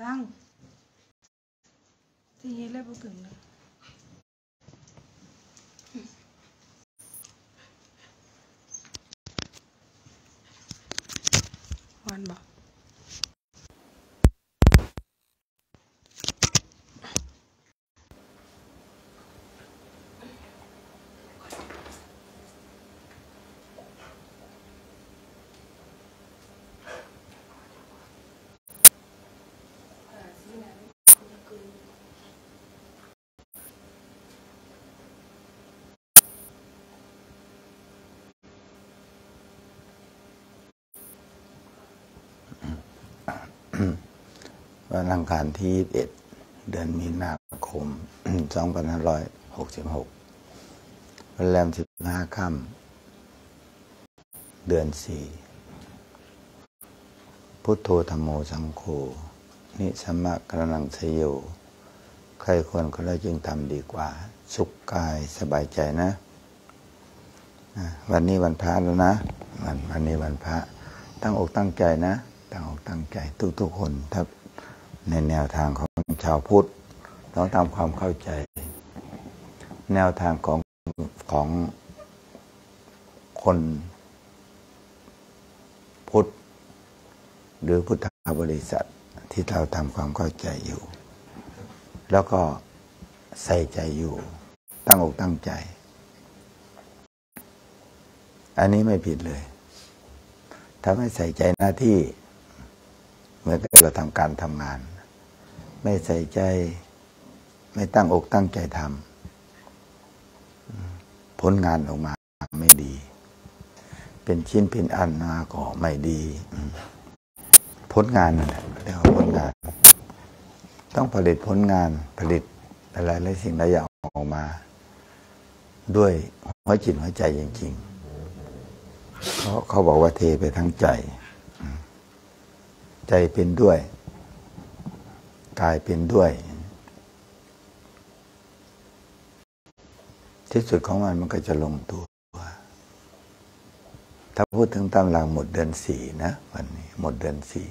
ตั้งที่เฮ็ วันอังคารที่ 21 เดือนมีนาคม 2566วันแรม 15 ค่ำ เดือน 4 พุทโธธรรมโมสังโฆ นิสมะกระนังสยโย ใครควรก็ได้จึงทำดีกว่า สุขกายสบายใจนะอะวันนี้วันพระแล้วนะ วันวันนี้วันพระ ตั้งอกตั้งใจนะ ตั้งอกตั้งใจทุกๆคนถ้า ในแนวทางของชาวพุทธต้องตามความเข้าใจ แนวทางของของคนพุทธหรือพุทธบริษัทที่เราทำความเข้าใจอยู่ แล้วก็ใส่ใจอยู่ ตั้งอกตั้งใจ อันนี้ไม่ผิดเลยถ้าไม่ใส่ใจหน้าที่ เหมือนกับเราทำการทำงาน ไม่ใส่ใจ ไม่ตั้งอกตั้งใจทำผลงานออกมาไม่ดี เป็นชิ้นเป็นอันมาก็ไม่ดีผลงานนั่นแหละเรียกว่าผลงาน ต้องผลิตผลงานผลิตอะไรหลายสิ่งหลายอย่างออกมา ด้วยหัวจิตหัวใจจริงๆเขาเขาบอกว่าเทไปทั้งใจ ใจเป็นด้วย กายเป็นด้วย ที่สุดของมันมันก็จะลงตัว ถ้าพูดถึงตามหลังหมดเดือนสี่นะวันนี้ หมดเดือนสี่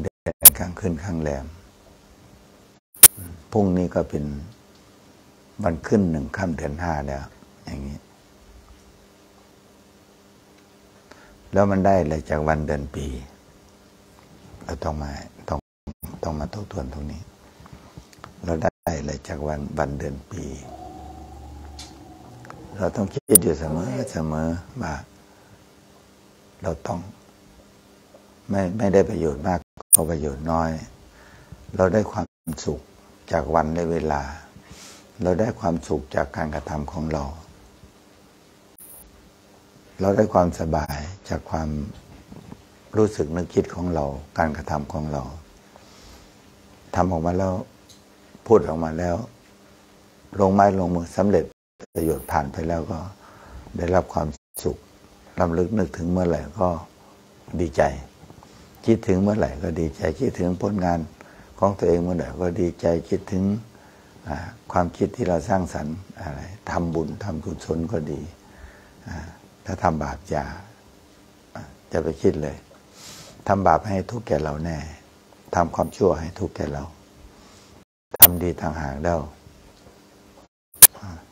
เดือนข้างขึ้นข้างแรมพรุ่งนี้ก็เป็นวันขึ้นหนึ่งค่ำเดือนห้าแล้ว อย่างนี้ แล้วมันได้อะไรจากวันเดือนปี เราต้องมาต้อง มาทบทวนตรงนี้ เราได้อะไรจากวันวันเดือนปี เราต้องคิดอยู่เสมอเสมอว่าเราต้อง ไม่ไม่ได้ประโยชน์มากก็ประโยชน์น้อย เราได้ความสุขจากวันและเวลา เราได้ความสุขจากการกระทำของเรา เราได้ความสบายจากความรู้สึกนึกคิดของเรา การกระทำของเรา ทำออกมาแล้ว พูดออกมาแล้ว ลงไม้ลงมือสำเร็จประโยชน์ผ่านไปแล้วก็ได้รับความสุขลำลึกนึกถึงเมื่อไหร่ก็ดีใจ คิดถึงเมื่อไหร่ก็ดีใจ คิดถึงผลงานของตัวเองเมื่อไหร่ก็ดีใจคิดถึงความคิดที่เราสร้างสรรค์อะไรทำบุญทำกุศลก็ดีถ้าทำบาปอย่าจะไปคิดเลยทำบาปให้ทุกข์แก่เราแน่ ทำความชั่วให้ทุกข์แก่เราทำดีทางหางแล้ว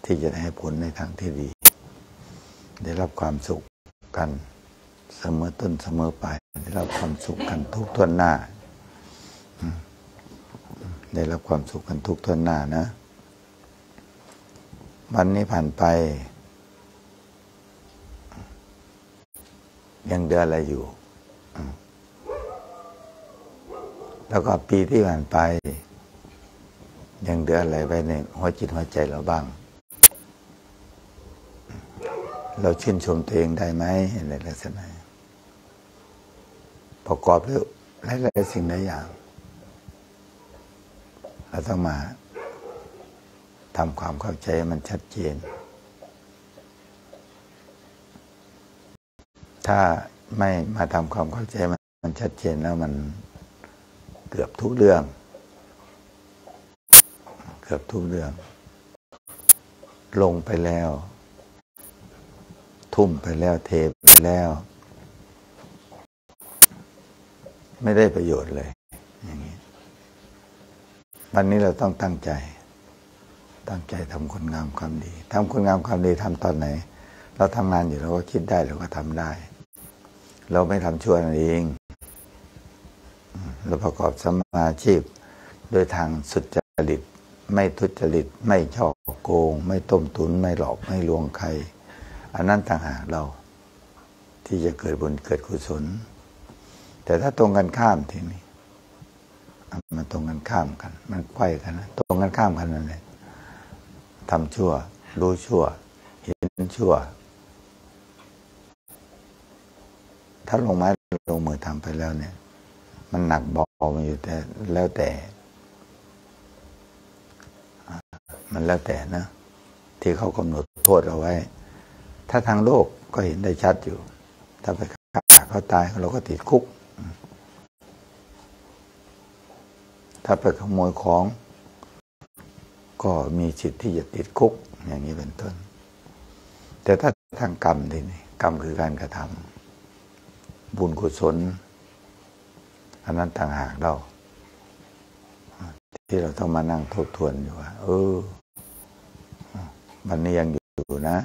ที่จะให้ผลในทางที่ดี ได้รับความสุขกันเสมอต้นเสมอปลายได้รับความสุขกันทุกทวนหน้า ได้รับความสุขกันทุกทวนหน้านะ วันนี้ผ่านไป ยังเดือนอะไรอยู่ แล้วก็ปีที่ผ่านไป ยังเดืออะไรไว้ในหัวจิตหัวใจเราบ้าง เราชื่นชมตัวเองได้ไหมในลักษณะประกอบด้วยหลายๆสิ่งหลายอย่าง เราต้องมาทำความเข้าใจมันชัดเจน ถ้าไม่มาทำความเข้าใจมันชัดเจนแล้วมัน เกือบทุกเรื่อง เกือบทุกเรื่อง ลงไปแล้ว ทุ่มไปแล้วเทไปแล้ว ไม่ได้ประโยชน์เลย อย่างนี้ วันนี้เราต้องตั้งใจ ตั้งใจทำคุณงามความดีทำคุณงามความดีทำตอนไหน เราทำงานอยู่เราก็คิดได้เราก็ทำได้ เราไม่ทำชั่วนั่นเอง เราประกอบสมาชีพ โดยทางสุจริต ไม่ทุจริต ไม่ช่อโกง ไม่ต้มตุน ไม่หลอก ไม่ลวงใคร อันนั้นต่างหากเรา ที่จะเกิดบุญเกิดกุศล แต่ถ้าตรงกันข้ามทีนี้มันตรงกันข้ามกัน มันไขว้กันนะตรงกันข้ามกันนั่นแหละทำชั่ว รู้ชั่ว เห็นชั่ว ถ้าลงไม้ลงมือทำไปแล้วเนี่ย มันหนักเบามันอยู่แต่แล้วแต่ มันแล้วแต่นะ ที่เขากำหนดโทษเอาไว้ ถ้าทางโลกก็เห็นได้ชัดอยู่ ถ้าไปฆ่าเขาตายเราก็ติดคุก ถ้าไปขโมยของ ก็มีสิทธิ์ที่จะติดคุก อย่างนี้เป็นต้น แต่ถ้าทางกรรมทีนี่กรรมคือการกระทำบุญกุศล อันนั้นต่างหากเรา ที่เราต้องมานั่งทบทวนอยู่ว่าเออวันนี้ยังอยู่นะ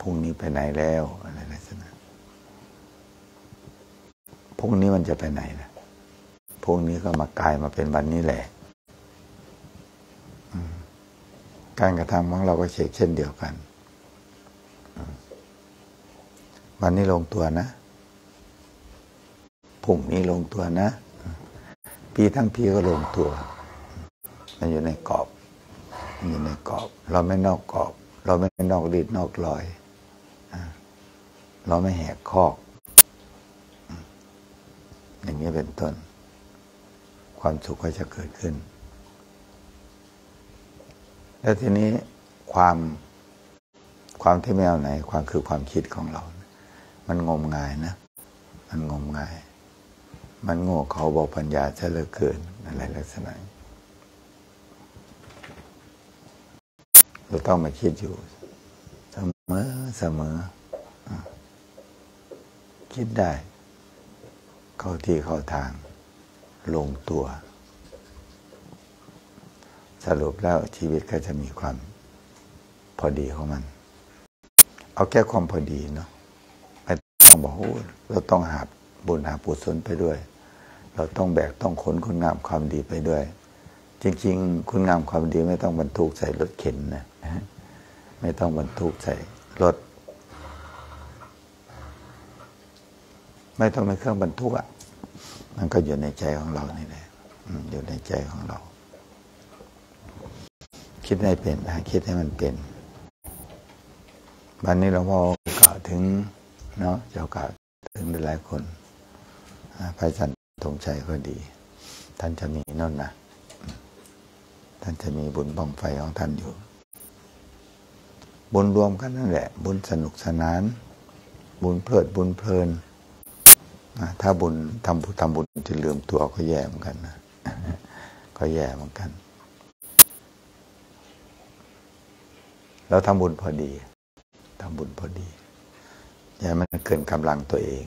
พรุ่งนี้ไปไหนแล้วอะไรลักษณะพรุ่งนี้มันจะไปไหนนะพรุ่งนี้ก็มากลายมาเป็นวันนี้แหละการกระทำของเราก็เช็คเช่นเดียวกัน วันนี้ลงตัวนะ พรุ่งนี้ลงตัวนะ ปีทั้งปีก็ลงตัว มันอยู่ในกรอบมันอยู่ในกรอบ เราไม่นอกกรอบ เราไม่นอกดีดนอกรอยเราไม่แหกคอก อย่างนี้เป็นต้น ความสุขก็จะเกิดขึ้น แล้วทีนี้ความความที่ไม่เอาไหน ความคือความคิดของเรา มันงมงายนะ มันงมงาย มันโง่เขาบอกปัญญาจะเลิกเกินอะไรลักษณะเราต้องมาคิดอยู่เสมอเสมอ คิดได้ เข้าที่เข้าทาง ลงตัว สรุปแล้วชีวิตก็จะมีความพอดีของมัน เอาแค่ความพอดีเนาะไม่ต้องบอกเราต้องหาบุญหาปุศลไปด้วย เราต้องแบกต้องขนคุณงามความดีไปด้วย จริง ๆ คุณงามความดีไม่ต้องบรรทุกใส่รถเข็นนะไม่ต้องบรรทุกใส่รถ ไม่ต้องในเครื่องบรรทุกอะมันก็อยู่ในใจของเรานี่แหละอยู่ในใจของเรา คิดให้เป็นนะคิดให้มันเป็นวันนี้เราพอกล่าวถึงเนาะเจ้ากล่าวถึงหลายคนพระอาจารย์ ธงชัยก็ดี ท่านจะมีนั่นนะ ท่านจะมีบุญบังไฟของท่านอยู่ บุญรวมกันนั่นแหละ บุญสนุกสนาน บุญเพลิดบุญเพลินถ้าบุญทำบุญทำบุญจะลืมตัวก็แย่เหมือนกันนะก็แย่เหมือนกันแล้วทำบุญพอดีทำบุญพอดีอย่ามันเกินกำลังตัวเอง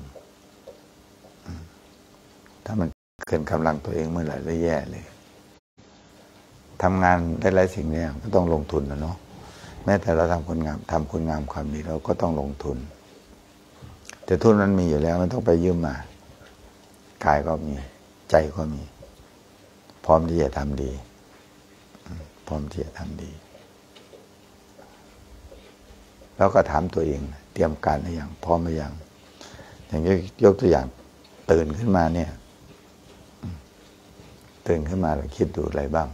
ถ้ามันเกินกำลังตัวเองเมื่อไหร่แล้วแย่เลยทำงานได้หลายสิ่งเนี่ยก็ต้องลงทุนนะเนาะแม้แต่เราทำคุณงามทำคุณงามความดีเราก็ต้องลงทุน แต่ทุนมันมีอยู่แล้วมันต้องไปยืมมากายก็มีใจก็มี พร้อมที่จะทำดี พร้อมที่จะทำดี แล้วก็ถามตัวเอง เตรียมการหรือยังพร้อมหรือยังอย่างยกตัวอย่างตื่นขึ้นมาเนี่ย ตื่นขึ้นมาเราคิดดูอะไรบ้าง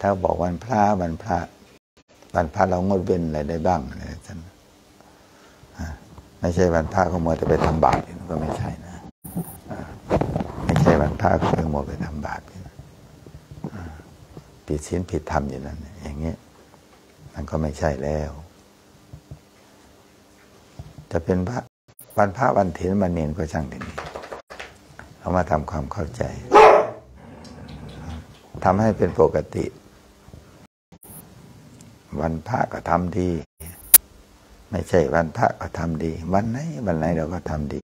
ถ้าบอกวันพระวันพระวันพระเรางดเว้นอะไรได้บ้างอะไรท่านไม่ใช่วันพระก็มัวแต่ไปทำบาปก็ไม่ใช่นะไม่ใช่วันพระก็ไปมัวไปทำบาปผิดศีลผิดธรรมอยู่นั่นอย่างเงี้ยมันก็ไม่ใช่แล้ว จะเป็นพระวันพระวันเถรวันเนนก็ช่างเด่นเรามาทำความเข้าใจ ทำให้เป็นปกติ วันพระก็ทำดี ไม่ใช่วันพระก็ทำดี วันไหนวันไหนเราก็ทำดี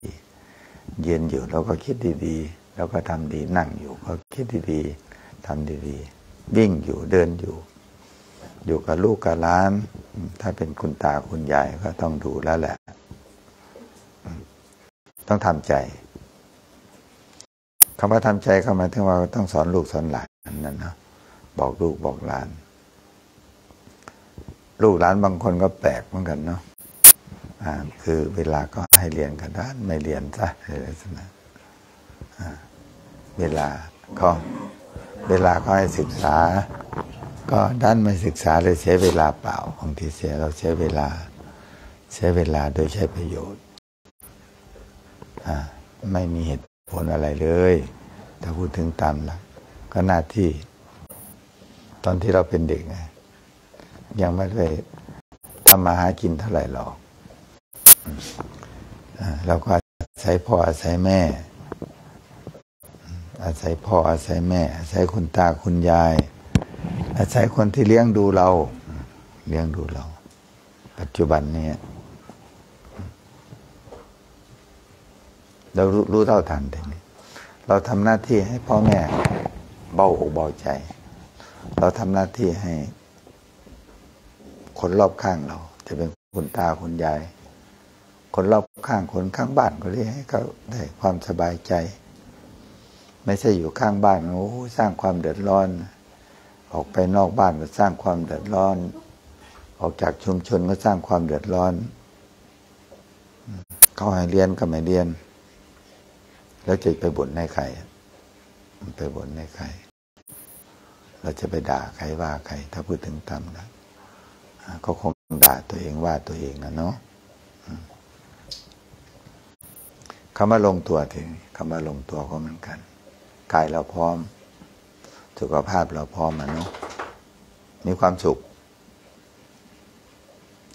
เย็นอยู่เราก็คิดดีแล้วก็ทำดีนั่งอยู่ก็คิดดีๆทำดีๆวิ่งอยู่เดินอยู่ อยู่กับลูกกับล้าน ถ้าเป็นคุณตาคุณยายก็ต้องดูแล้วแหละ ต้องทำใจคำว่าทำใจเข้ามาถึงว่าต้องสอนลูกสอนหลาน นั่นนะบอกลูกบอกหลาน ลูกหลานบางคนก็แปลกเหมือนกันเนาะอ่าคือเวลาก็ให้เรียนกันด้านไม่เรียนซะอะไรสักนะเวลาก็เวลาก็ให้ศึกษา ก็ด้านไม่ศึกษาเลยเสียเวลาเปล่าบางทีเสียเราเสียเวลา เสียเวลาโดยใช้ประโยชน์อ่าไม่มีเหตุผลอะไรเลย ถ้าพูดถึงตามหลัก ก็หน้าที่ ตอนที่เราเป็นเด็กยังไม่ได้ทำมาหากินเท่าไหร่หรอกเราก็อาศัยพ่ออาศัยแม่ อาศัยพ่ออาศัยแม่ อาศัยคุณตาคุณยาย อาศัยคนที่เลี้ยงดูเรา เลี้ยงดูเรา ปัจจุบันนี้เรารู้รู้เท่าทันทีนี้เราทำหน้าที่ให้พ่อแม่ เบาอกเบาใจ เราทำหน้าที่ให้ คนรอบข้างเรา จะเป็นคุณตาคุณยาย คนรอบข้างคนข้างบ้านก็เรียกให้เขาได้ความสบายใจ ไม่ใช่อยู่ข้างบ้านโอ้สร้างความเดือดร้อน ออกไปนอกบ้านก็สร้างความเดือดร้อน ออกจากชุมชนก็สร้างความเดือดร้อนเขาให้เรียนก็ไม่เรียน แล้วจะไปบ่นให้ใคร ไปบ่นให้ใคร เราจะไปด่าใครว่าใคร ถ้าพูดถึงธรรมนะก็คงด่าตัวเองว่าตัวเองนะเนาะคำว่าลงตัวถึงคำว่าลงตัวก็เหมือนกันกายเราพร้อม สุขภาพเราพร้อมนะเนาะมีความสุข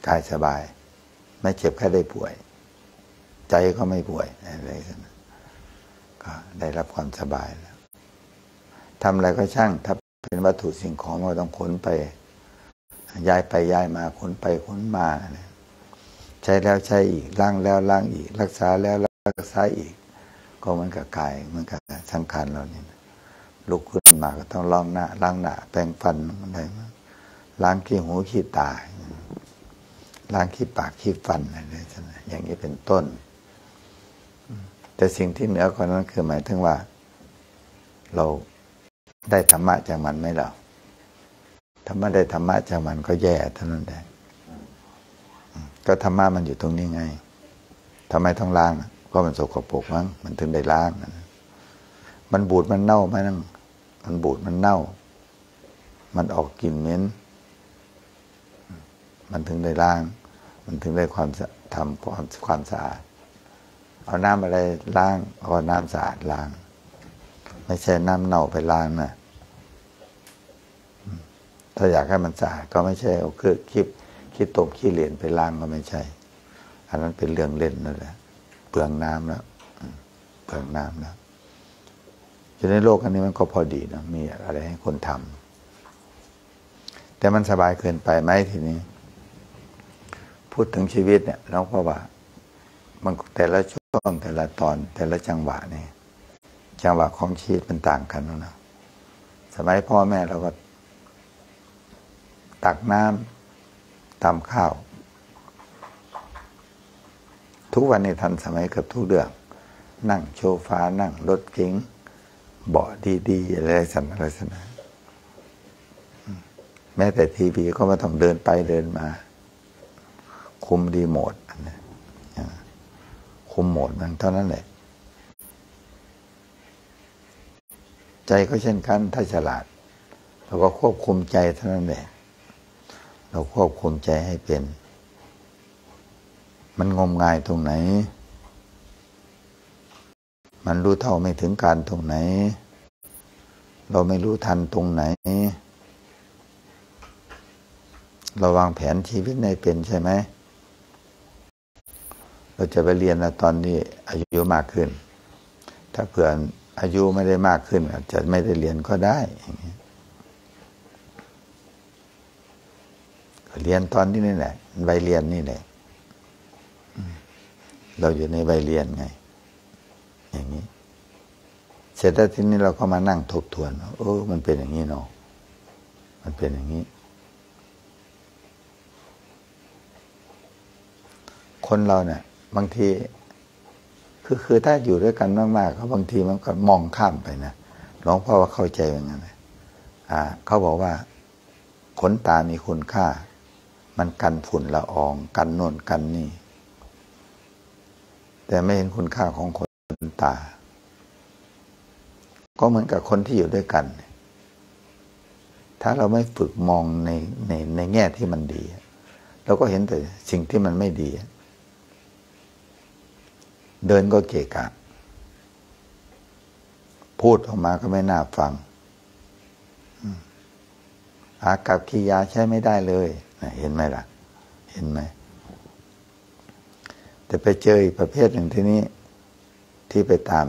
กายสบาย ไม่เจ็บแค่ได้ป่วย ใจก็ไม่ป่วยอะไรกันก็ได้รับความสบาย ทำอะไรก็ช่าง ถ้าเป็นวัตถุสิ่งของเราต้องขนไปย้ายไปย้ายมาขนไปขนมาใช้แล้วใช้อีกล้างแล้วล้างอีก รักษาแล้วรักษาอีก ก็เหมือนกับกายเหมือนกับสังขารเราเนี่ยลุกขึ้นมาก็ต้องล้างหน้าล้างหน้าแปรงฟันอะไรล้างขี้หูขี้ตาล้างขี้ปากขี้ฟันอะไรอย่างนี้เป็นต้น แต่สิ่งที่เหนือกว่านั้นคือหมายถึงว่า เรา ได้ธรรมะจากมันไหมเราถ้าไม่ได้ธรรมะจากมันก็แย่เท่านั้นแหละก็ธรรมะมันอยู่ตรงนี้ไงทำไมต้องล้างก็มันสกปรกมั้งมันถึงได้ล้างมันบูดมันเน่าไหมนั่งมันบูดมันเน่า มันออกกลิ่นเหม็นมันถึงได้ล้าง มันถึงได้ความทำความความสะอาด เอาน้ำอะไรล้าง เอาน้ำสะอาดล้าง ไม่ใช่น้ำเน่าไปล้างนะถ้าอยากให้มันสะอาดก็ไม่ใช่เอาคือคิดคิดตกขี้เหรียญไปล้างก็ไม่ใช่ อันนั้นเป็นเรื่องเล่นนั่นแหละเปลืองน้ำแล้วเปลืองน้ำแล้วอยู่ในโลกอันนี้มันก็พอดีนะมีอะไรให้คนทำแต่มันสบายเกินไปไหมทีนี้ พูดถึงชีวิตเนี่ยเราเพราะว่า มันแต่ละช่วงแต่ละตอนแต่ละจังหวะเนี่ย จังหวะของชีวิตมันต่างกันนะสมัยพ่อแม่เราก็ ตักน้ำตำข้าว ทุกวันนี้ทันสมัยกับทุกเรื่องนั่งโชฟานั่งรถเก๋งเบาะดีๆอะไรสันอะไรสันแม้แต่ทีวีก็ไม่ต้องเดินไปเดินมา คุมรีโมทคุมโหมดมันเท่านั้นแหละ ใจก็เช่นกัน ถ้าฉลาด เราก็ควบคุมใจเท่านั้นแหละเราควบคุมใจให้เป็น มันงมงายตรงไหน มันรู้เท่าไม่ถึงการตรงไหน เราไม่รู้ทันตรงไหน เราวางแผนชีวิตในเป็นใช่ไหมเราจะไปเรียนนะตอนนี้อายุมากขึ้น ถ้าเผื่อ อายุไม่ได้มากขึ้นอาจจะไม่ได้เรียนก็ได้อย่างนี้เรียนตอนนี้นี่แหละใบเรียนนี่แหละเราอยู่ในใบเรียนไง อย่างนี้ เสร็จแล้วทีนี้เราก็มานั่งทบทวนเออมันเป็นอย่างนี้เนาะมันเป็นอย่างนี้ คนเราเนี่ยบางที คือคือถ้าอยู่ด้วยกันมากๆเขาบางทีมันก็มองข้ามไปนะหลวงพ่อว่าเข้าใจอย่างนั้นอ่าเขาบอกว่า ขนตามีคุณค่า มันกันฝุ่นละออง กันโน่นกันนี่ แต่ไม่เห็นคุณค่าของขนตา ก็เหมือนกับคนที่อยู่ด้วยกัน ถ้าเราไม่ฝึกมองในในในแง่ที่มันดี เราก็เห็นแต่สิ่งที่มันไม่ดี เดินก็เกะกะ พูดออกมาก็ไม่น่าฟังอากับกิยาใช้ไม่ได้เลยนะเห็นไหมล่ะ เห็นไหม แต่ไปเจออีกประเภทหนึ่งที่นี้ ที่ไปตาม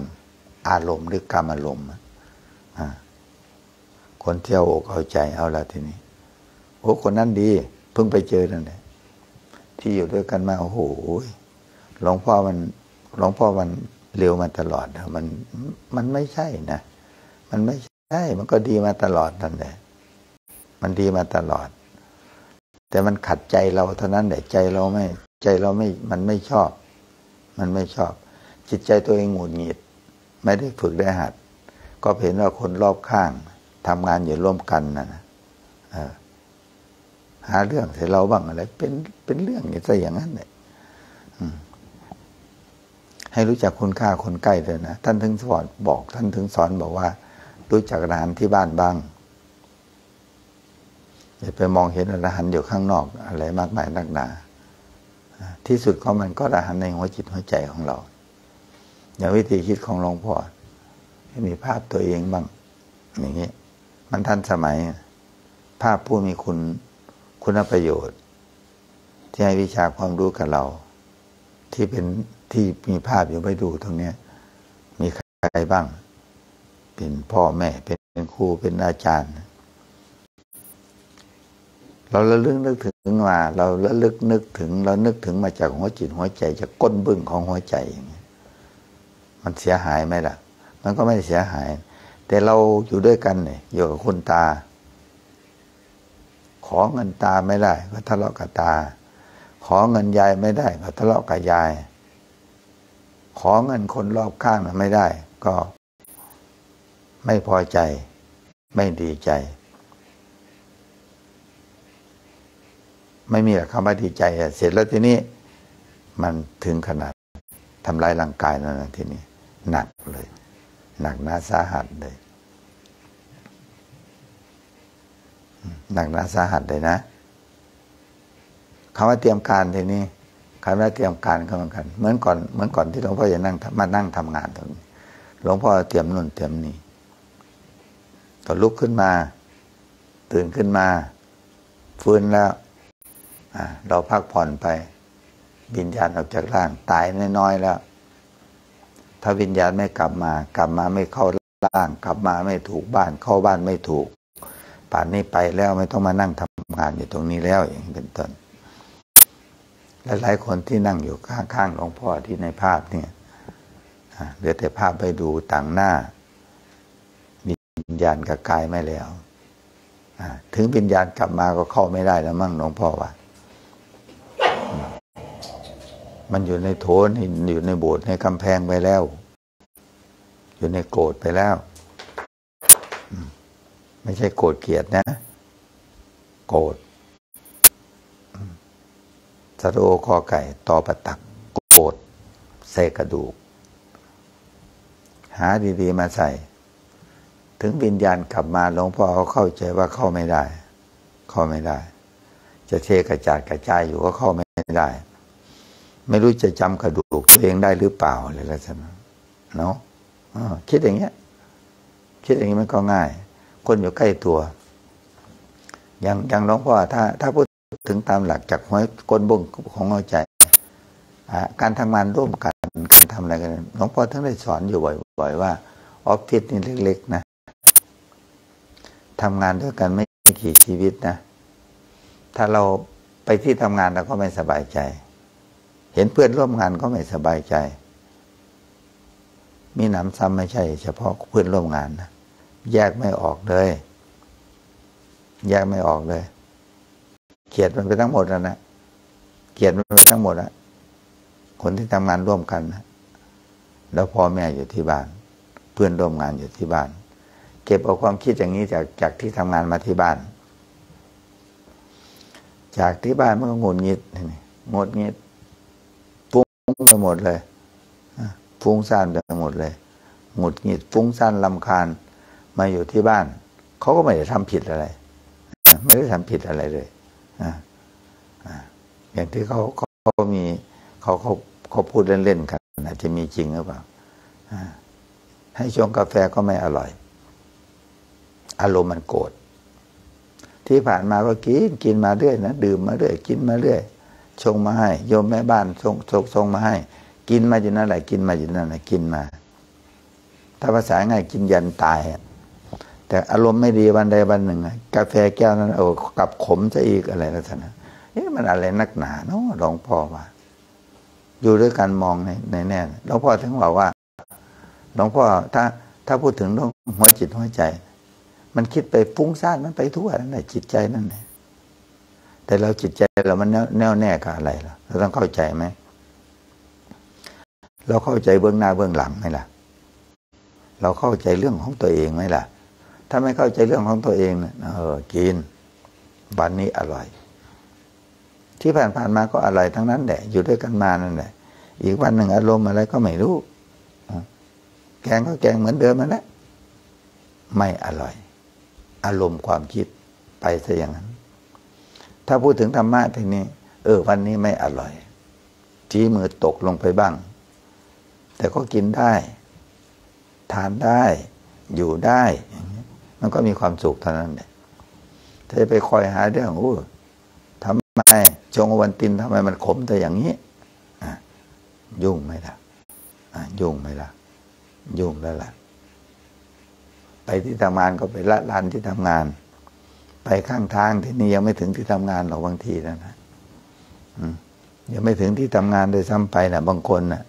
อารมณ์หรือกรรมอารมณ์คนเที่ยวอกเอาใจเอาละทีนี้โอ้คนนั้นดี เพิ่งไปเจอนั่นแหละที่อยู่ด้วยกันมาโอ้โหหลวงพ่อมัน หลวงพ่อมันเร็วมาตลอดมันมันไม่ใช่นะ มันไม่ใช่ มันก็ดีมาตลอดนั่นแหละมันดีมาตลอด แต่มันขัดใจเราเท่านั้นแหละใจเราไม่ ใจเราไม่มันไม่ชอบ มันไม่ชอบ จิตใจตัวเองหงุดหงิด ไม่ได้ฝึกได้หัด ก็เห็นว่าคนรอบข้างทำงานอยู่ร่วมกันนะนะหาเรื่องใส่เราบ้างอะไร เป็นเป็นเรื่องอย่างซะอย่างนั้นเลย ให้รู้จักคุณค่าคนใกล้เลยนะ ท่านถึงสอนบอก ท่านถึงสอนบอกว่า รู้จักร้านที่บ้านบ้างอย่าไปมองเห็นอรหันต์อยู่ข้างนอกอะไรมากมายนักหนา ที่สุดของมันก็อรหันต์ในหัวจิตหัวใจของเรา อย่างวิธีคิดของหลวงพ่อให้มีภาพตัวเองบ้าง อย่างนี้มันทันสมัย ภาพผู้มีคุณคุณประโยชน์ ที่ให้วิชาความรู้กับเรา ที่เป็น ที่มีภาพอยู่ไปดูตรงนี้มีใครบ้าง เป็นพ่อแม่เป็นครูเป็นอาจารย์ เราระลึกนึกถึงมา เราระลึกนึกถึง เรานึกถึงมาจากหัวจิตหัวใจจากก้นบึ้งของหัวใจอย่างนี้มันเสียหายไหมล่ะ มันก็ไม่เสียหาย แต่เราอยู่ด้วยกันเนี่ยอยู่กับคุณตา ขอเงินตาไม่ได้ ก็ทะเลาะกับตา ขอเงินยายไม่ได้ ก็ทะเลาะกับยาย ขอเงินคนรอบข้างไม่ได้ ก็ไม่พอใจ ไม่ดีใจ ไม่มีคำว่าดีใจเสร็จแล้วทีนี้ มันถึงขนาดทำลายร่างกายแล้วนะทีนี้ หนักเลย หนักหนาสาหัสเลยหนักหนาสาหัสเลยนะคำว่าเตรียมการทีนี้ คำว่าเตรียมการก็เหมือนกัน เหมือนก่อนเหมือนก่อนที่หลวงพ่อจะนั่งมานั่งทำงานตรงนี้หลวงพ่อเตรียมนู่นเตรียมนี่ก็ลุกขึ้นมา ตื่นขึ้นมา ฟื้นแล้วเราพักผ่อนไป วิญญาณออกจากร่าง ตายน้อยๆแล้ว ถ้าวิญญาณไม่กลับมา กลับมาไม่เข้าร่าง กลับมาไม่ถูกบ้าน เข้าบ้านไม่ถูก ป่านนี้ไปแล้วไม่ต้องมานั่งทำงานอยู่ตรงนี้แล้วอย่างเป็นต้น หลาย ๆ คนที่นั่งอยู่ข้างๆหลวงพ่อที่ในภาพเนี่ยเหลือแต่ภาพไปดูต่างหน้า วิญญาณกับกายไม่แล้ว ถึงวิญญาณกลับมาก็เข้าไม่ได้แล้วมั่งหลวงพ่อว่า มันอยู่ในโถนอยู่ในโบสถ์ในกำแพงไปแล้ว อยู่ในโกรธไปแล้ว ไม่ใช่โกรธเกลียดนะ โกรธ สะโอคอไก่ตอประตักโกรธเศษกระดูก หาดีๆมาใส่ ถึงวิญญาณกลับมาหลวงพ่อเขาเข้าใจว่าเข้าไม่ได้ เข้าไม่ได้ จะเทกระจาดกระจายอยู่ก็เข้าไม่ได้ ไม่รู้จะจำกระดูกตัวเองได้หรือเปล่าอะไรลักษณะเนาะคิดอย่างเงี้ย คิดอย่างนี้มันก็ง่าย คนอยู่ใกล้ตัว อย่างอย่างหลวงพ่อถ้า ถ้าพูด ถึงตามหลักจากหัวกลบุ้งของหัวใจ การทำงานร่วมกันการทำอะไรกันหลวงพ่อทั้งได้สอนอยู่บ่อย ๆ ว่าออฟฟิศนี่เล็ก ๆ นะทำงานด้วยกันไม่กี่ชีวิตนะ ถ้าเราไปที่ทำงานเราก็ไม่สบายใจ เห็นเพื่อนร่วมงานก็ไม่สบายใจ มีหนำซ้ำไม่ใช่ เฉพาะเพื่อนร่วมงานนะ แยกไม่ออกเลย แยกไม่ออกเลย เกลียดมันไปทั้งหมดแล้วนะเกลียดมันไปทั้งหมดแล้วคนที่ทำงานร่วมกันนะแล้วพ่อแม่อยู่ที่บ้าน เพื่อนร่วมงานอยู่ที่บ้าน เก็บเอาความคิดอย่างนี้จากจากที่ทำงานมาที่บ้าน จากที่บ้านมันก็งดงิดนี่งดงิดฟุ้งไปหมดเลยฟุ้งซ่านไปหมดเลยหงุดหงิดฟุ้งซ่านลำคาญมาอยู่ที่บ้าน เขาก็ไม่ได้ทำผิดอะไร ไม่ได้ทำผิดอะไรเลย อย่างที่เขาเขามีเขาเขาเขาพูดเล่นๆกันอาจจะมีจริงหรือเปล่าให้ชงกาแฟก็ไม่อร่อย อารมณ์มันโกรธที่ผ่านมาก็กินกินมาเรื่อยนะดื่มมาเรื่อยกินมาเรื่อยชงมาให้โยมแม่บ้านส่งส่งส่งมาให้ กินมาอยู่นั่นแหละกินมาอยู่นั่นแหละกินมา ถ้าภาษาง่ายกินยันตาย แต่อารมณ์ไม่ดีวันใดวันหนึ่ง กาแฟแก้วนั้นโอ้กับขมจะอีกอะไรลักษณะนี่มันอะไรนักหนาเนาะหลวงพ่อว่า อยู่ด้วยกันมองในในแน่หลวงพ่อถึงบอกว่าหลวงพ่อถ้าถ้าพูดถึงเรื่องหัวจิตหัวใจ มันคิดไปฟุ้งซ่านมันไปทั่วนั่นแหละจิตใจนั่นแหละแต่เราจิตใจเรามันแน่วแน่กับอะไรล่ะเราต้องเข้าใจไหมเราเข้าใจเบื้องหน้าเบื้องหลังไหมล่ะ เราเข้าใจเรื่องของตัวเองไหมล่ะ ถ้าไม่เข้าใจเรื่องของตัวเองเนี่ยเออกินวันนี้อร่อย ที่ผ่านๆมาก็อร่อยทั้งนั้นแหละอยู่ด้วยกันมานั่นแหละอีกวันหนึ่งอารมณ์อะไรก็ไม่รู้แกงก็แกงเหมือนเดิมนั่นแหละไม่อร่อย อารมณ์ความคิดไปซะอย่างนั้น ถ้าพูดถึงธรรมะทีนี้ เออ วันนี้ไม่อร่อยทีมือตกลงไปบ้าง แต่ก็กินได้ ทานได้ อยู่ได้อย่าง มันก็มีความสุขเท่านั้นเองถ้าไปคอยหาเรื่องโอ้ทำไมจงวันตินทำไมมันขมแต่อย่างนี้ยุ่งไหมล่ะยุ่งไหมล่ะ ยุ่งแล้วล่ะ ไปที่ทำงานก็ไปละลานที่ทำงาน ไปข้างทางที่นี่ยังไม่ถึงที่ทำงานหรอกบางทีนะนะยังไม่ถึงที่ทำงานโดยซ้ำไปนะบางคนนะ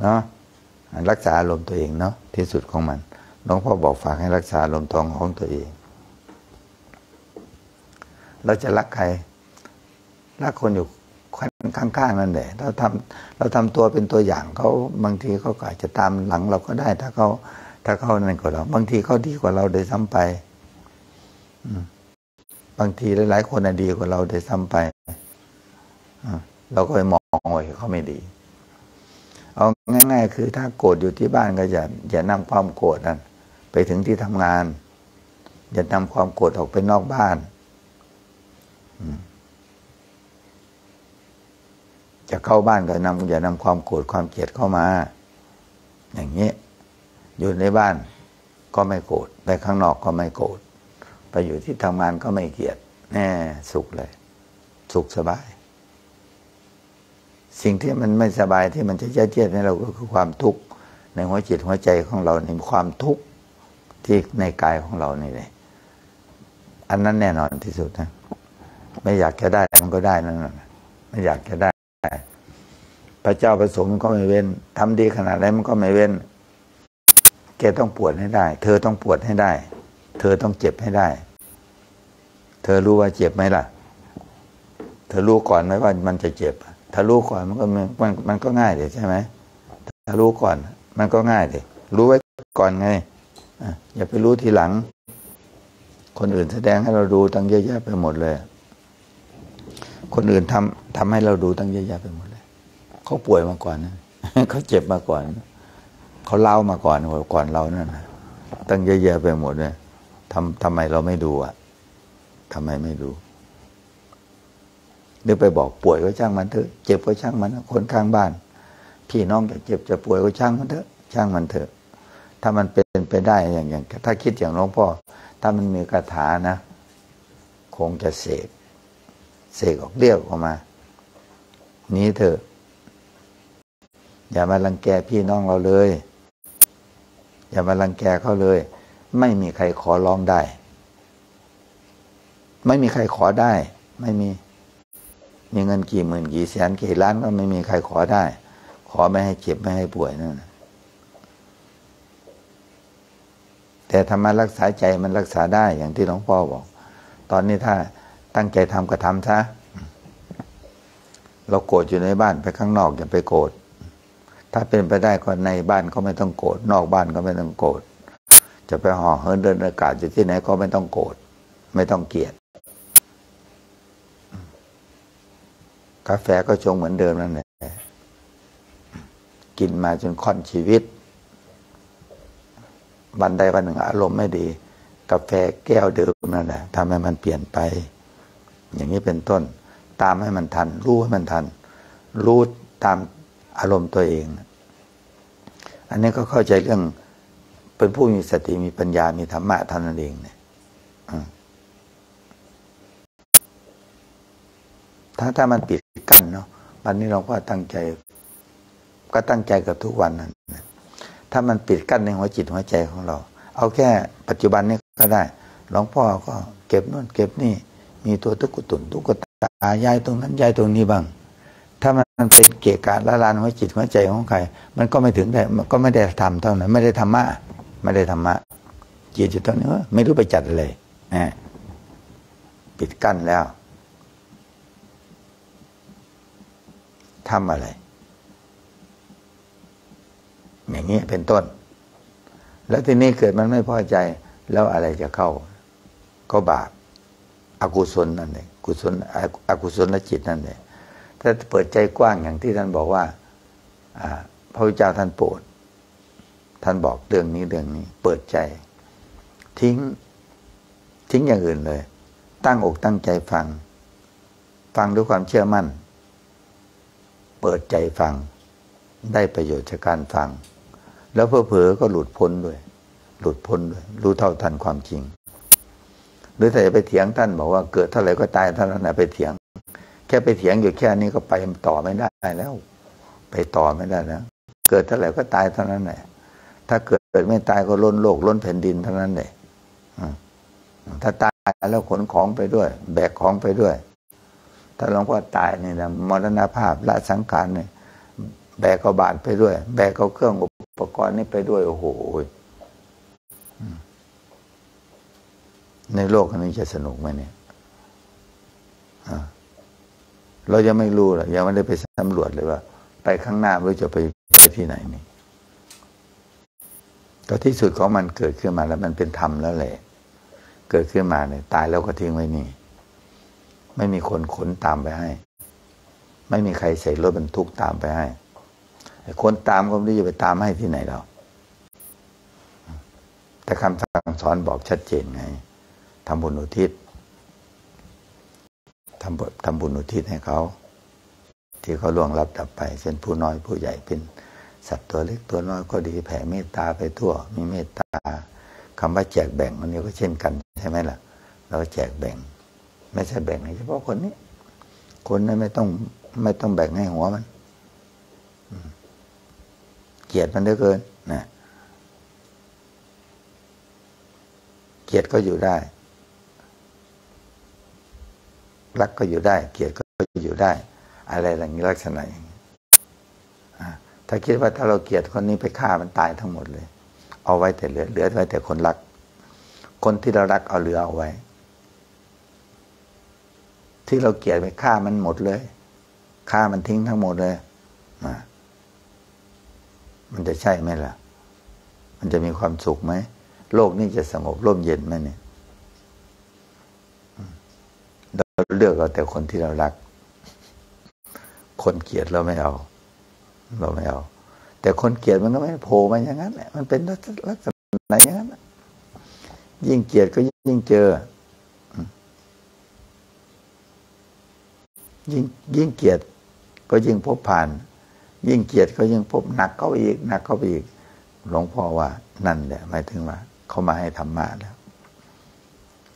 เนาะรักษาอารมณ์ตัวเองเนาะที่สุดของมัน หลวงพ่อบอกฝากให้รักษาอารมทองของตัวเอง เราจะรักใคร รักคนอยู่ข้างๆนั่นแหละ เราทำเราทำตัวเป็นตัวอย่างเขาบางทีเขาอาจจะตามหลังเราก็ได้ ถ้าเขาถ้าเขานั่นกว่าเรา บางทีเขาดีกว่าเราโดยซ้ำไปบางทีหลายๆคนดีกว่าเราโดยซ้ำไปเราก็ไปมองว่าเขาไม่ดี เอาง่าย ๆ คือถ้าโกรธอยู่ที่บ้านก็อย่าอย่านำความโกรธนั้น ไปถึงที่ทำงาน อย่านำความโกรธออกไปนอกบ้านจะเข้าบ้านก็นำอย่านำความโกรธความเกลียดเข้ามา อย่างนี้อยู่ในบ้านก็ไม่โกรธไปข้างนอกก็ไม่โกรธไปอยู่ที่ทำงานก็ไม่เกลียดแน่สุขเลย สุขสบาย สิ่งที่มันไม่สบายที่มันจะเจี๊ยดให้เราก็คือความทุกข์ในหัวจิตหัวใจของเราในความทุกข์ ที่ในกายของเรานี่เลยอันนั้นแน่นอนที่สุดนะ ไม่อยากจะได้มันก็ได้นั่นแหละไม่อยากจะได้ พระเจ้าประสงค์มันก็ไม่เว้นทำดีขนาดไหนมันก็ไม่เว้น แกต้องปวดให้ได้ เธอต้องปวดให้ได้ เธอต้องเจ็บให้ได้ เธอรู้ว่าเจ็บไหมล่ะ เธอรู้ก่อนไหมว่ามันจะเจ็บ ถ้ารู้ก่อนมันก็มันมันก็ง่ายเลยใช่ไหมถ้ารู้ก่อน มันก็ง่ายเลยรู้ไว้ก่อนไง อย่าไปรู้ทีหลัง คนอื่นแสดงให้เราดูตั้งเยอะแยะไปหมดเลย คนอื่นทำทำให้เราดูตั้งเยอะแยะไปหมดเลยเขาป่วยมาก่อนนะเขาเจ็บมาก่อนเขาเล่ามาก่อนก่อนเรานั่นนะตั้งเยอะๆไปหมดเลยทำทำไมเราไม่ดูอะทำไมไม่ดูนึกไปบอกป่วยก็ช่างมันเถอะ เจ็บก็ช่างมันคนข้างบ้าน พี่น้องจะเจ็บจะป่วยก็ช่างมันเถอะ ช่างมันเถอะ ถ้ามันเป็นไปได้อย่างอย่างถ้าคิดอย่างหลวงพ่อ ถ้ามันมีคาถานะ คงจะเสกเสกออกเรียกออกมา นี้เถอะอย่ามารังแกพี่น้องเราเลย อย่ามารังแกเขาเลย ไม่มีใครขอร้องได้ ไม่มีใครขอได้ ไม่มีมีเงินกี่หมื่นกี่แสนกี่ล้านก็ไม่มีใครขอได้ ขอไม่ให้เจ็บไม่ให้ป่วยนั่น แต่ธรรมะรักษาใจมันรักษาได้อย่างที่หลวงพ่อบอก ตอนนี้ถ้าตั้งใจทำก็ทำซะเราโกรธอยู่ในบ้านไปข้างนอกอย่าไปโกรธถ้าเป็นไปได้ก็ในบ้านก็ไม่ต้องโกรธนอกบ้านก็ไม่ต้องโกรธจะไปห่อเหินเดินอากาศอยู่ที่ไหนก็ไม่ต้องโกรธไม่ต้องเกลียด กาแฟก็ชงเหมือนเดิมนั่นแหละกินมาจนค่อนชีวิต วันใดวันหนึ่งอารมณ์ไม่ดี กาแฟแก้วเดิมนั่นแหละทำให้มันเปลี่ยนไป อย่างนี้เป็นต้น ตามให้มันทัน รู้ให้มันทัน รู้ตามอารมณ์ตัวเอง อันนี้ก็เข้าใจเรื่องเป็นผู้มีสติมีปัญญามีธรรมะท่านนั่นเองเนี่ยถ้าถ้ามันปิดกั้นเนาะวันนี้หลวงพ่อตั้งใจ ก็ตั้งใจกับทุกวันนั้น ถ้ามันปิดกั้นในหัวจิตหัวใจของเรา เอาแค่ปัจจุบันนี้ก็ได้หลวงพ่อก็เก็บนู่นเก็บนี่ มีตัวตุ๊กตุนตุ๊กตายายตรงนั้นยายตรงนี้บ้าง ถ้ามันเป็นเกี่ยการละลานหัวจิตหัวใจของใคร มันก็ไม่ถึงได้ก็ไม่ได้ทำเท่านั้น ไม่ได้ธรรมะไม่ได้ธรรมะจิตอยู่ตรงนี้ไม่รู้ไปจัดอะไรนะปิดกั้นแล้วทำอะไร อย่างนี้เป็นต้น แล้วทีนี้เกิดมันไม่พอใจ แล้วอะไรจะเข้า ก็บาปอากุศลนั่นเองกุศลอกุศลจิตนั่นเองถ้าเปิดใจกว้างอย่างที่ท่านบอกว่าพระพุทธเจ้าท่านโปรดท่านบอกเรื่องนี้เรื่องนี้ เปิดใจ ทิ้งทิ้งอย่างอื่นเลย ตั้งอกตั้งใจฟัง ฟังด้วยความเชื่อมั่น เปิดใจฟัง ได้ประโยชน์จากการฟัง แล้วเพอเพอก็หลุดพ้นด้วย หลุดพ้นด้วย รู้เท่าทันความจริง หรือถ้าจะไปเถียงท่านบอกว่าเกิดเท่าไหร่ก็ตายเท่านั้นไปเถียง แค่ไปเถียงอยู่แค่นี้ก็ไปต่อไม่ได้แล้ว ไปต่อไม่ได้แล้ว เกิดเท่าไหร่ก็ตายเท่านั้นแหละถ้าเกิดเกิดไม่ตายก็ล้นโลกล้นแผ่นดินเท่านั้นแหละถ้าตายแล้วขนของไปด้วย แบกของไปด้วย ถ้าหลวงพ่อตายเนี่นะมรณภาพละสังขารเนี่ยแบกเอาบาดไปด้วย แบกเอาเครื่องอุ ปกรณ์นี่ไปด้วย โอ้โหในโลกนี้จะสนุกไหมเนี่ยเรายังไม่รู้หรอกยังไม่ได้ไปสำรวจเลยว่า ไปข้างหน้าไม่รู้จะไปไปที่ไหนนี่ก็ที่สุดของมันเกิดขึ้นมาแล้วมันเป็นธรรมแล้วแหละ เกิดขึ้นมาเนี่ยตายแล้วก็ทิ้งไว้นี่ ไม่มีคนขนตามไปให้ ไม่มีใครใส่รถบรรทุกตามไปให้ คนตามก็ไม่รู้จะไปตามให้ที่ไหนเรา แต่คำสั่งสอนบอกชัดเจนไงทำบุญอุทิศทำบทำบุญอุทิศให้เขา ที่เขาล่วงลับดับไปเช่นผู้น้อยผู้ใหญ่เป็นสัตว์ตัวเล็กตัวน้อยก็ดีแผ่เมตตาไปทั่ว มีเมตตาคำว่าแจกแบ่งอันนี้ก็เช่นกันใช่ไหมล่ะ เราแจกแบ่ง ไม่ใช่แบ่งให้เฉพาะคนนี้ คนนั้นไม่ต้องไม่ต้องแบ่งให้หัวมัน ลียดมันเยอะเกินนะเกลียดก็อยู่ได้ รักก็อยู่ได้ เกลียดก็อยู่ได้ อะไรอย่างนี้ลักษณะอย่างนี้ถ้าคิดว่าถ้าเราเกลียดคนนี้ไปฆ่ามันตายทั้งหมดเลย เอาไว้แต่เหลือเหลือไว้แต่คนรัก คนที่เรารักเอาเหลือเอาไว้ ที่เราเกลียดไปฆ่ามันหมดเลยฆ่ามันทิ้งทั้งหมดเลยมา มันจะใช่ไหมล่ะ มันจะมีความสุขไหม โลกนี้จะสงบร่มเย็นไหมเนี่ย เราเลือกเอาแต่คนที่เรารัก คนเกลียดเราไม่เอา เราไม่เอา แต่คนเกลียดมันก็ไม่โผล่มาอย่างนั้นแหละ มันเป็นลักษณะอย่างนั้น ยิ่งเกลียดก็ยิ่งเจอยิ่งยิ่งเกียดก็ยิ่งพบผ่าน ยิ่งเกลียดก็ยิ่งพบหนักเข้าอีกหนักเข้าไปอีก หลวงพ่อว่า นั่นแหละหมายถึงว่า เขามาให้ธรรมะแล้ว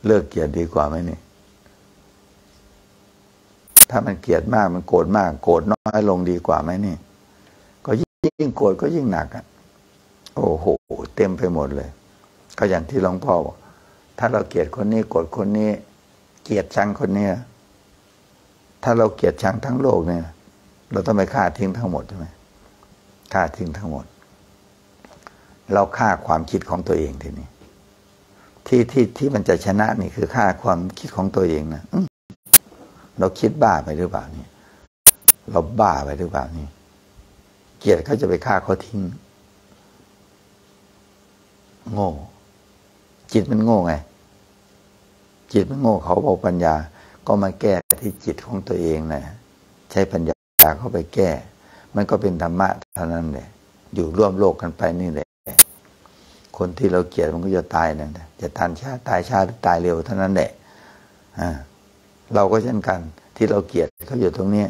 เลิกเกลียดดีกว่าไหมนี่ ถ้ามันเกลียดมากมันโกรธมาก โกรธน้อยลงดีกว่าไหมนี่ ก็ยิ่งโกรธก็ยิ่งหนักอะโอ้โหเต็มไปหมดเลย ก็อย่างที่หลวงพ่อบอกถ้าเราเกลียดคนนี้โกรธคนนี้ เกลียดชังคนนี้ถ้าเราเกลียดชังทั้งโลกเนี่ย เราต้องไปฆ่าทิ้งทั้งหมดใช่ไหมฆ่าทิ้งทั้งหมด เราฆ่าความคิดของตัวเองทีนี้ที่ที่ที่มันจะชนะนี่คือค่าความคิดของตัวเองนะเราคิดบ้าไปหรือเปล่านี่เราบ้าไปหรือเปล่านี่เกลียดเขาจะไปฆ่าเขาทิ้ง โง่ จิตมันโง่ไง จิตมันโง่เขาบอกปัญญา ก็มาแก้ที่จิตของตัวเองนะใช้ปัญญา ตาเข้าไปแก้ มันก็เป็นธรรมะเท่านั้นแหละ อยู่ร่วมโลกกันไปนี่แหละ คนที่เราเกลียดมันก็จะตายนั่นแหละจะทันชาตายชาหรือตายเร็วเท่านั้นแหละอ่าเราก็เช่นกัน ที่เราเกลียดเขาอยู่ตรงนี้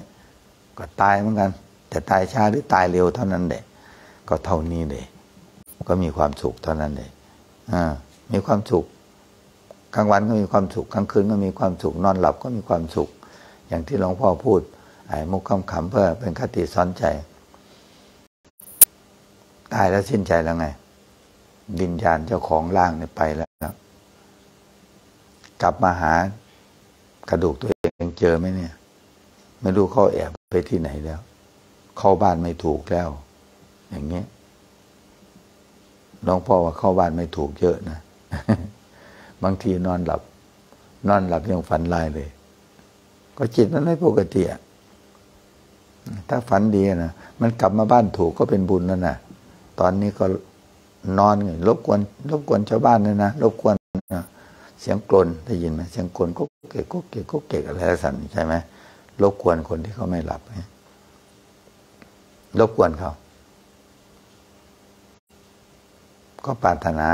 ก็ตายเหมือนกัน แต่ตายช้าหรือตายเร็วเท่านั้นแหละ ก็เท่านี้เลยก็มีความสุขเท่านั้นเลยอ่ามีความสุขกลางวันก็มีความสุขกลางคืนก็มีความสุขนอนหลับก็มีความสุข อย่างที่หลวงพ่อพูด มุกคำขำเพื่อเป็นคติสอนใจ ตายแล้วสิ้นใจแล้วไงวิญญาณเจ้าของร่างเนี่ยไปแล้วกลับมาหากระดูกตัวเองเจอไหมเนี่ย ไม่รู้เขาแอบไปที่ไหนแล้ว เข้าบ้านไม่ถูกแล้ว อย่างเงี้ยหลวงพ่อว่าเข้าบ้านไม่ถูกเยอะนะบางทีนอนหลับ นอนหลับยังฝันลายเลย ก็จิตมันไม่ปกติอะ ถ้าฝันดีนะมันกลับมาบ้านถูกก็เป็นบุญแล้วนะตอนนี้ก็นอนไงรบกวนรบกวนชาวบ้านเลยนะรบกวนนะเสียงกลนได้ยินไหมเสียงกลนก็เกะก็เกะก็เกะอะไรสั่นใช่ไหมรบกวนคนที่เขาไม่หลับรบกวนเขา ก็ปรารถนา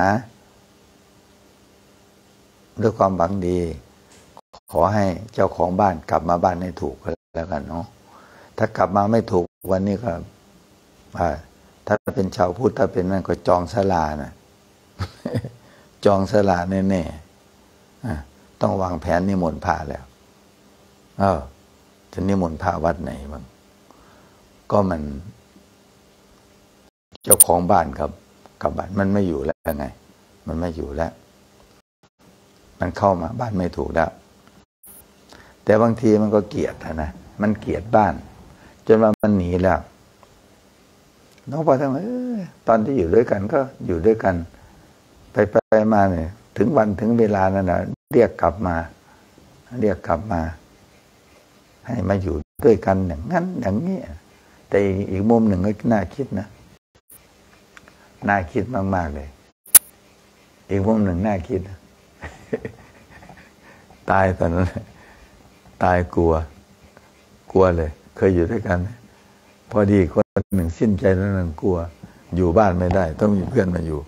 ด้วยความหวังดี ขอให้เจ้าของบ้านกลับมาบ้านให้ถูกแล้วกันเนาะ ถ้ากลับมาไม่ถูกวันนี้ก็ถ้าเป็นชาวพุทธถ้าเป็นนั่นก็จองสลานะจองสลาแน่ๆต้องวางแผนนิมนต์พระแล้ว เออจะนิมนต์พระวัดไหนบ้างก็มัน เจ้าของบ้านครับกับบ้านมันไม่อยู่แล้วไง มันไม่อยู่แล้ว มันเข้ามาบ้านไม่ถูกแล้วแต่บางทีมันก็เกลียดนะ มันเกลียดบ้าน จนว่ามันหนีแล้วน้องพอทั้งเออตอนที่อยู่ด้วยกันก็อยู่ด้วยกัน ไปไปมาเนี่ยถึงวันถึงเวลานั้นนะเรียกกลับมา เรียกกลับมา ให้มาอยู่ด้วยกันอย่างนั้นอย่างนี้ แต่อีกมุมหนึ่งก็น่าคิดนะน่าคิดมาก ๆ เลย อีกมุมหนึ่งน่าคิด ตายตอนนั้น ตายกลัว กลัวเลย เคยอยู่ด้วยกัน พอดีคนหนึ่งสิ้นใจแล้วนั่นกลัว อยู่บ้านไม่ได้ ต้องมีเพื่อนมาอยู่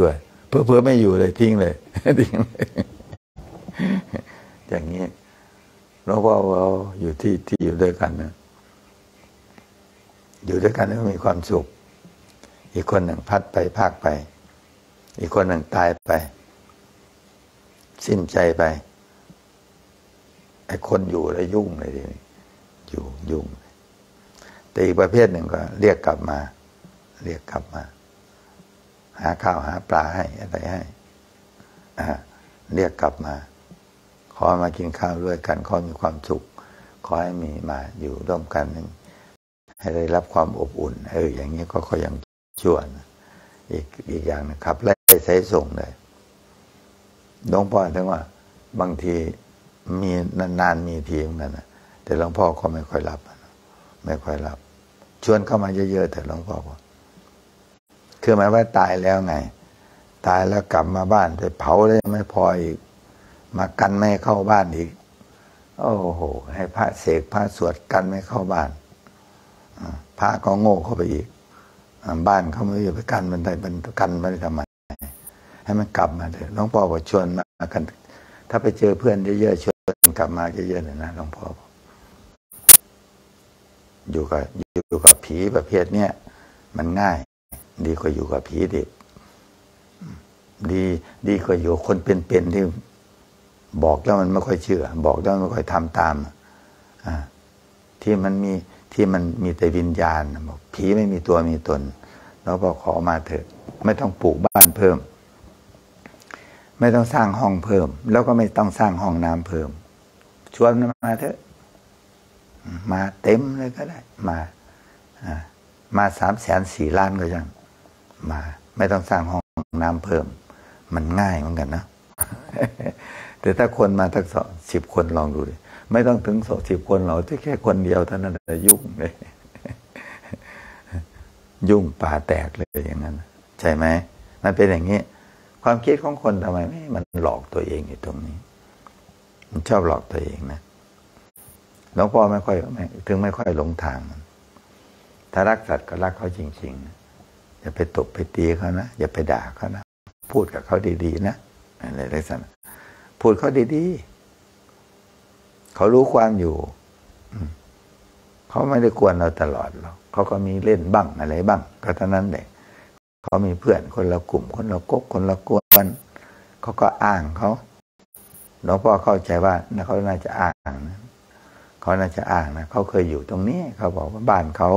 ด้วย เพื่อเพื่อไม่อยู่เลยทิ้งเลยทิ้งเลยอย่างนี้เราว่าเราอยู่ที่ที่อยู่ด้วยกันนะอยู่ด้วยกันแล้วมีความสุข อีกคนหนึ่งพัดไปภาคไป อีกคนหนึ่งตายไป สิ้นใจไปไอ้คนอยู่แล้วยุ่งเลยทีนี้ อยู่ยุ่ง แต่อีกประเภทหนึ่งก็เรียกกลับมา เรียกกลับมา หาข้าวหาปลาให้อะไรให้เรียกกลับมา ขอมากินข้าวด้วยกัน ขอมีความสุข ขอให้มีมาอยู่ร่วมกันนึงให้ได้รับความอบอุ่น เออ อย่างนี้ก็ขายังชวน อีกอีกอย่างนะครับไล่ใช้ส่งเลยหลวงพ่อถึงว่า บางทีมีนานๆมีทีเหมือนกันนะ แต่หลวงพ่อก็ไม่ค่อยรับ ไม่ค่อยรับ ชวนเข้ามาเยอะๆแต่หลวงพ่อบอกคือหมายว่าตายแล้วไง ตายแล้วกลับมาบ้านไปเผาเลยไม่พออีก มากันไม่เข้าบ้านอีก โอ้โห ให้พระเสกพระสวดกันไม่เข้าบ้านพระก็โง่เข้าไปอีก บ้านเขาไม่ไปกันมันได้มันกันมันทำไมให้มันกลับมาเถอะหลวงพ่อบอกชวนมากัน ถ้าไปเจอเพื่อนเยอะๆชวนกลับมาเยอะๆเลยนะหลวงพ่อ อยู่กับอยู่กับผีประเภทเนี้ยมันง่าย ดีกว่าอยู่กับผีดิบดีดีกว่าอยู่คนเป็นๆที่บอกแล้วมันไม่ค่อยเชื่อ บอกแล้วไม่ค่อยทำตามอ่าที่มันมีที่มันมีแต่วิญญาณบอกผีไม่มีตัวมีตนเราบอกขอมาเถอะ ไม่ต้องปลูกบ้านเพิ่ม ไม่ต้องสร้างห้องเพิ่ม แล้วก็ไม่ต้องสร้างห้องน้ำเพิ่ม ชวนมาเถอะ มาเต็มเลยก็ได้ มามาสามแสนสี่ล้านก็ยังมาไม่ต้องสร้างห้องน้ำเพิ่ม มันง่ายเหมือนกันนะ แต่ถ้าคนมาทักสองสิบคนลองดูดิไม่ต้องถึงสองสิบคนเราแค่คนเดียวเท่านั้นจะยุ่งเลย ยุ่งป่าแตกเลยอย่างนั้น ใช่ไหมมันเป็นอย่างนี้ ความคิดของคนทำไมไม่มันหลอกตัวเองอยู่ตรงนี้ มันชอบหลอกตัวเองนะ หลวงพ่อไม่ค่อยไม่ถึงไม่ค่อยหลงทาง ถ้ารักสัตว์ก็รักเขาจริง ๆ อย่าไปตบไปตีเขานะ อย่าไปด่าเขานะ พูดกับเขาดีๆ นะอะไรลักษณะพูดเขาดีๆ เขารู้ความอยู่เขาไม่ได้กวนเราตลอดหรอกเขาก็มีเล่นบ้างอะไรบ้าง ก็เท่านั้นแหละเขามีเพื่อนคนละกลุ่ม คนละก๊กคนละกวนเขาก็อ้างเขาหลวงพ่อเข้าใจว่าเขาน่าจะอ้างนะ เขาน่าจะอ้างนะเขาเคยอยู่ตรงนี้ เขาบอกว่าบ้านเขา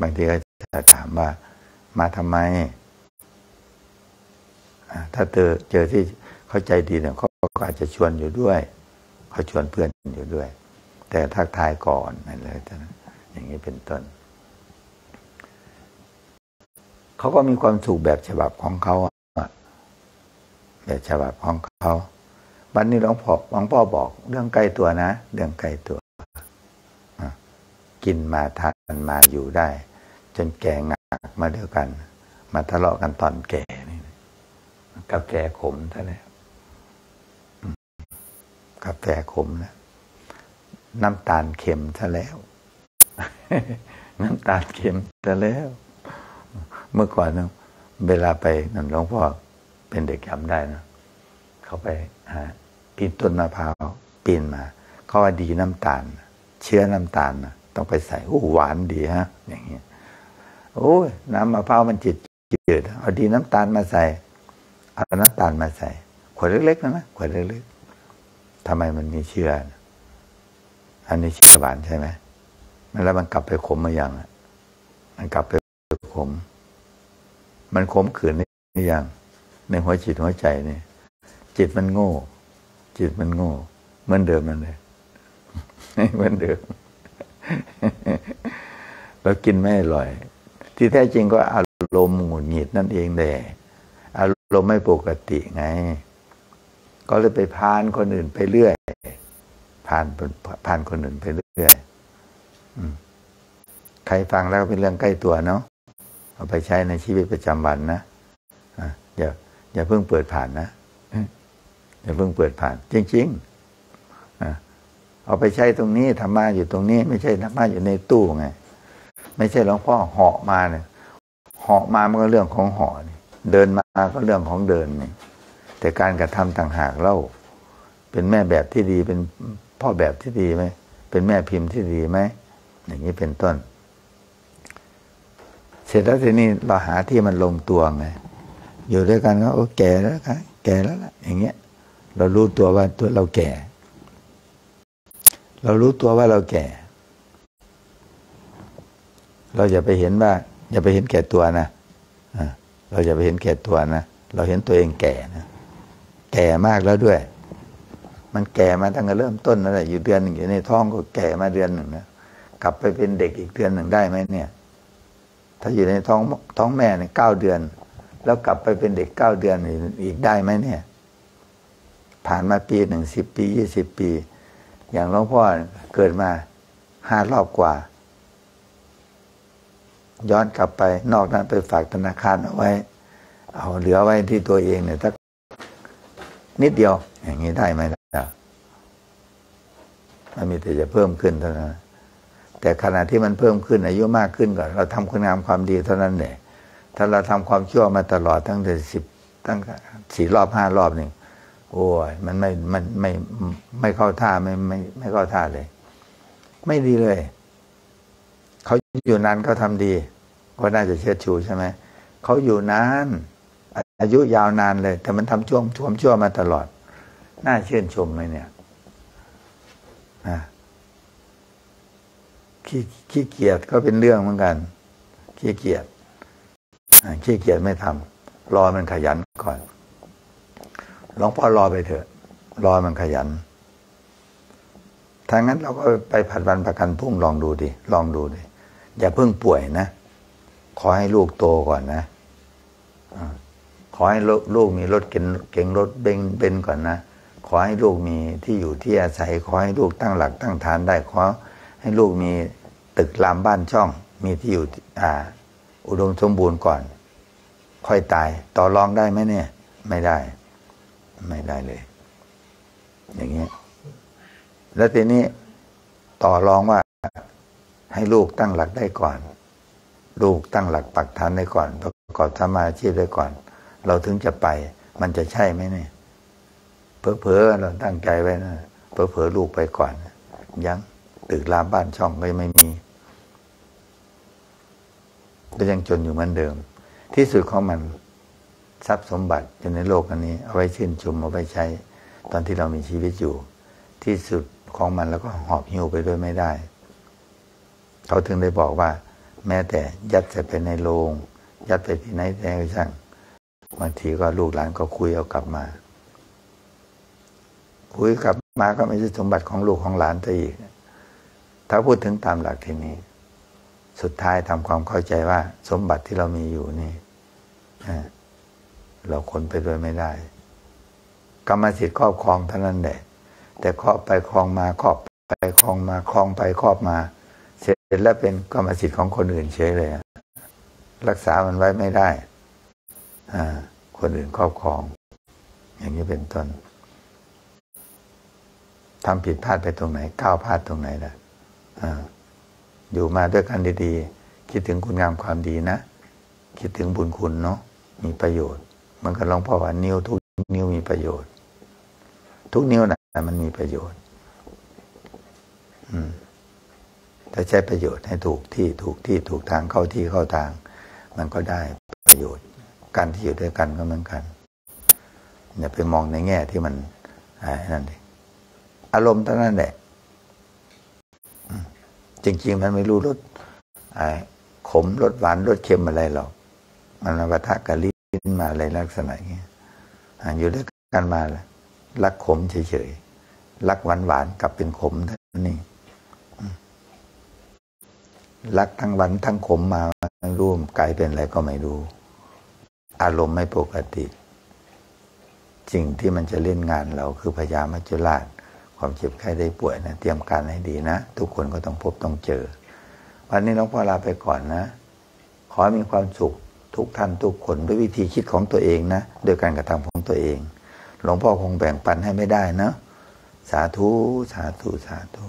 บางทีก็จะถามว่า มาทำไมถ้าเจอเจอที่เข้าใจดีเนี่ยเขาก็อาจจะชวนอยู่ด้วย เขาชวนเพื่อนอยู่ด้วย แต่ทักทายก่อนอะไรนั้นอย่างนี้เป็นต้นเขาก็มีความสุขแบบฉบับของเขาแบบฉบับของเขา วันนี้หลวงพ่อหลวงพ่อบอก เรื่องใกล้ตัวนะ เรื่องใกล้ตัว กินมาทานมาอยู่ได้ จนแก่งักมาเดียวกัน มาทะเลาะกันตอนแก่นี่กาแฟขมท่านแล้วกาแฟขมนะน้ำตาลเค็มซะแล้ว น้ำตาลเค็มซะแล้ว เมื่อก่อนเวลาไปนั่นหลวงพ่อเป็นเด็กจำได้นะ เขาไปหา ปีนต้นมะพร้าวปีนมาเขาว่าดีน้ำตาล เชื้อน้ำตาลนะต้องไปใส่โอ้หวานดีฮะ อย่างเงี้ยโอ้ยน้ำมะพร้าวมันจืดจืดเอาดีน้ำตาลมาใส่เอาน้ำตาลมาใส่ ขวดเล็กๆนะนะขวดเล็กๆทำไมมันมีเชื้ออันนี้เชื้อหวานใช่ไหมแล้วมันกลับไปขมมาอย่างมันกลับไปขม มันขมขืนนี่อย่างในหัวจิตหัวใจนี่จิตมันโง่ จิตมันโง่เหมือนเดิมนั่นเลยเหมือนเดิมเรากินไม่อร่อย ที่แท้จริงก็อารมณ์หงุดหงิดนั่นเองแหละอารมณ์ไม่ปกติไง ก็เลยไปพานคนอื่นไปเรื่อยผ่านผ่านคนอื่นไปเรื่อยใครฟังแล้วเป็นเรื่องใกล้ตัวเนาะเอาไปใช้ในชีวิตประจำวันนะอย่าอย่าเพิ่งเปิดผ่านนะ อย่าเพิ่งเปิดผ่าน จริงๆเอาไปใช้ตรงนี้ธรรมะอยู่ตรงนี้ ไม่ใช่ธรรมะอยู่ในตู้ไง ไม่ใช่หลวงพ่อเหาะมาเนี่ยเหาะมามันก็เรื่องของเหาะเดินมาก็เรื่องของเดินนี่แต่การกระทำต่างหากเล่า เป็นแม่แบบที่ดีเป็นพ่อแบบที่ดีไหมเป็นแม่พิมพ์ที่ดีไหมอย่างนี้เป็นต้น เสร็จแล้วทีนี้เราหาที่มันลงตัวไงอยู่ด้วยกันก็โอ้แก่แล้วครับแก่แล้วล่ะอย่างเงี้ย เรารู้ตัวว่าตัวเราแก่ เรารู้ตัวว่าเราแก่ เราอย่าไปเห็นว่า อย่าไปเห็นแก่ตัวนะเราอย่าไปเห็นแก่ตัวนะเราเห็นตัวเองแก่นะแก่มากแล้วด้วย มันแก่มาตั้งแต่เริ่มต้นนั่นแหละอยู่เดือนหนึ่งอยู่ในท้องก็แก่มาเดือนหนึ่งนะกลับไปเป็นเด็กอีกเดือนหนึ่งได้ไหมเนี่ย ถ้าอยู่ในท้องท้องแม่เนี่ยเก้าเดือน แล้วกลับไปเป็นเด็กเก้าเดือนอีกได้ไหมเนี่ย ผ่านมาปีหนึ่งสิบปียี่สิบปี อย่างหลวงพ่อเกิดมาห้ารอบกว่า ย้อนกลับไปนอกนั้นไปฝากธนาคารเอาไว้ เอาเหลือไว้ที่ตัวเองเนี่ยถ้านิดเดียว อย่างนี้ได้ไหมมันมีแต่จะเพิ่มขึ้นเท่านั้นแต่ขณะที่มันเพิ่มขึ้นอายุมากขึ้นก่อนเราทำคุณงามความดีเท่านั้นแหละถ้าเราทำความชั่วมาตลอดตั้งแต่สิบตั้งสี่รอบห้ารอบหนึ่ง โอ้ยมันไม่มันไม่ไม่เข้าท่าไม่ไม่ไม่เข้าท่าเลย ไม่ดีเลย เขาอยู่นานเขาทาดี ก็น่าจะเชิดชูใช่ไหมเขาอยู่นานอายุยาวนานเลย แต่มันทำช่วงช่วงชั่วมาตลอด น่าเชื่นชมไหมเนี่ยขี้ขี้เกียจก็เป็นเรื่องเหมือนกัน ขี้เกียจขี้เกียจไม่ทำรอมันขยันก่อน หลวงพ่อรอไปเถอะ รอมันขยันถ้างั้นเราก็ไปผัดวันประกันพุ่งลองดูดิ ลองดูดิ อย่าเพิ่งป่วยนะ ขอให้ลูกโตก่อนนะ ขอให้ลูกมีรถเก๋งเก๋งรถเบนเบนก่อนนะ ขอให้ลูกมีที่อยู่ที่อาศัย ขอให้ลูกตั้งหลักตั้งฐานได้ ขอให้ลูกมีตึกรามบ้านช่อง มีที่อยู่อ่า อุดมสมบูรณ์ก่อน ค่อยตาย ต่อรองได้ไหมเนี่ย ไม่ได้ ไม่ได้เลย อย่างเงี้ยแล้วทีนี้ต่อรองว่าให้ลูกตั้งหลักได้ก่อน ลูกตั้งหลักปักฐานได้ก่อน ประกอบทำอาชีพได้ก่อน เราถึงจะไป มันจะใช่ไหมเนี่ยเพอๆเราตั้งใจไว้นะเพอๆลูกไปก่อน ยังตึกรามบ้านช่องก็ยังไม่มีก็ยังจนอยู่เหมือนเดิม ที่สุดของมัน ทรัพย์สมบัติอยู่ในโลกอันนี้ เอาไว้ชื่นชมเอาไว้ใช้ ตอนที่เรามีชีวิตอยู่ ที่สุดของมันแล้วก็หอบหิ้วไปด้วยไม่ได้ เขาถึงได้บอกว่า แม้แต่ยัดใส่ไปในโรงยัดไปที่ไหนแต่ก็ช่างบางทีก็ลูกหลานก็คุยเอากลับมาคุยกลับมาก็ไม่ใช่สมบัติของลูกของหลานซะอีก ถ้าพูดถึงตามหลักทีนี้ สุดท้ายทำความเข้าใจว่า สมบัติที่เรามีอยู่นี่ เราคนไปด้วยไม่ได้ กรรมสิทธิ์ครอบครองเท่านั้นแหละแต่ครอบไปครองมาครอบไปครองมาครองไปครอบมา เสร็จแล้วเป็นกรรมสิทธิ์ของคนอื่นเฉยเลยรักษามันไว้ไม่ได้อ่าคนอื่นครอบครอง อย่างนี้เป็นต้นทำผิดพลาดไปตรงไหน ก้าวพลาดตรงไหนล่ะอ่าอยู่มาด้วยกันดีๆ คิดถึงคุณงามความดีนะ คิดถึงบุญคุณเนาะมีประโยชน์ มันก็ลองพ่อว่านิ้วทุกนิ้วมีประโยชน์ ทุกนิ้วนะมันมีประโยชน์ อืมถ้าใช้ประโยชน์ให้ถูกที่ถูกที่ถูกทางเข้าที่เข้าทาง มันก็ได้ประโยชน์ การที่อยู่ด้วยกันก็เหมือนกันอย่าไปมองในแง่ที่มันอนั่นเองอารมณ์เท่านั้นแหละจริง ๆ มันไม่รู้รสขมรสหวานรสเค็มอะไรหรอกมันมาปะทะกับลิ นมาอะไรลักษณะอย่างนี้อยู่ด้วยกันมาลักขมเฉยๆรักหวานหวานกลับเป็นขมท่านี่รักทั้งหวานทั้งขมมาร่วมกลายเป็นอะไรก็ไม่รู้ อารมณ์ไม่ปกติสิ่งที่มันจะเล่นงานเราคือพยามัจจุราช ความเจ็บไข้ได้ป่วยนะเตรียมการให้ดีนะ ทุกคนก็ต้องพบต้องเจอ วันนี้น้องพ่อลาไปก่อนนะ ขอมีความสุข ทุกท่านทุกคนด้วยวิธีคิดของตัวเองนะโดยการกระทำของตัวเอง หลวงพ่อคงแบ่งปันให้ไม่ได้นะ สาธุ สาธุ สาธุ